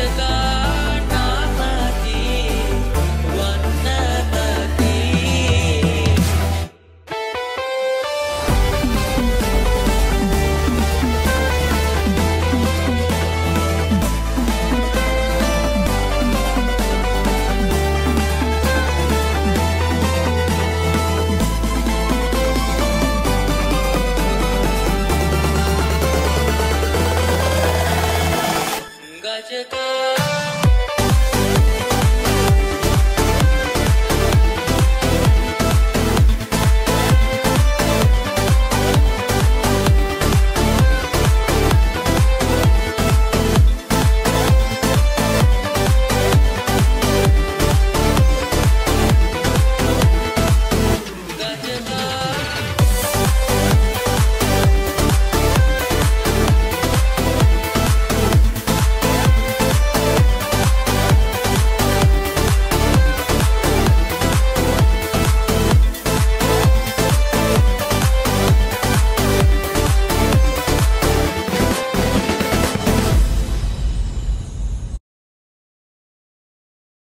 sugar. such a good